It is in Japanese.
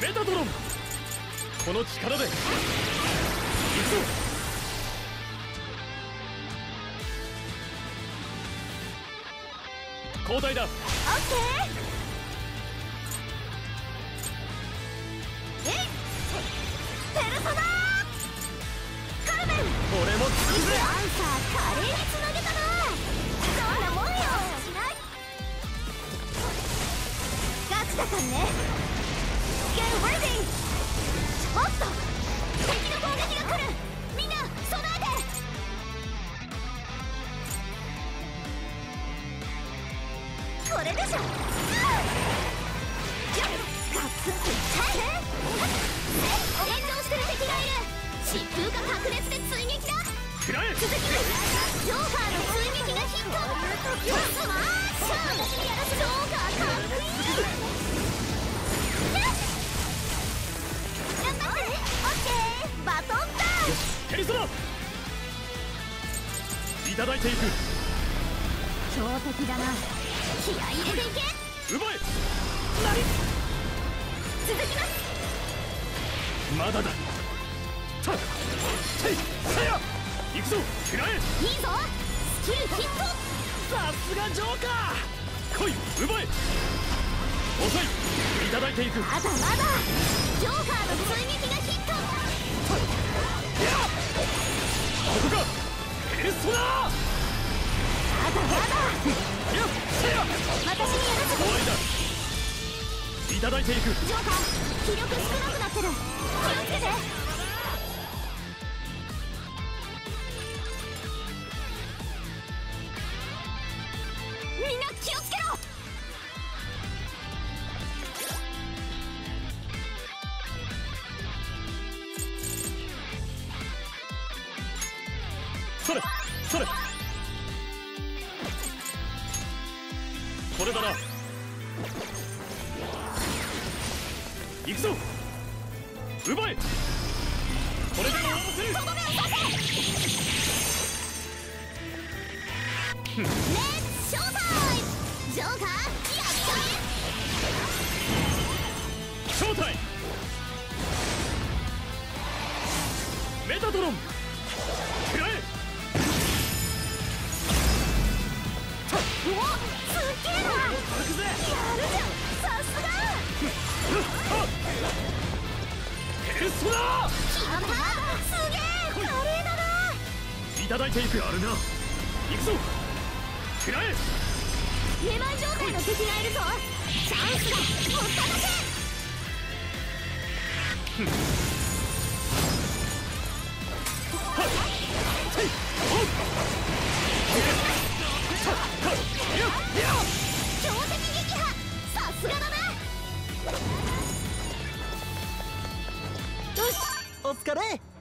メタトロン。この力で。行くぞ。交代だ。オッケー。えいペルソナカルメン俺もつくぜ。アンサー華麗につなげたな。そんなもんよ。ガチだからねおっと敵の攻撃が来るみんな備えてこれでしょよっガツンといっちゃえね炎上してるジョーカーの追撃がヒットいただいていく。強敵だな。気合い入れていけ。奪え続きます。まだだ。たていさや行くぞ。食らえ。いいぞ。スキルヒットさすがジョーカー。来い奪え遅い。いただいていく。まだまだ。ジョーカーの追撃がヒット。ここか。ペルソナまだいただいていくジョーカー気力少なくなってる気をつけてみんな気をつけろそれそれ。れだな。行くぞ。奪え。これで応募する。とどめを刺せレッツショータイム。ジョーカーやっちゃ正体メタトロン。食らええペルソナ決まったすげえ華麗だないただいていくあるな。行くぞ。食らえめまい状態の敵がいるぞチャンスだ。ほったたけはいおうさはっやっやっ強お疲れ。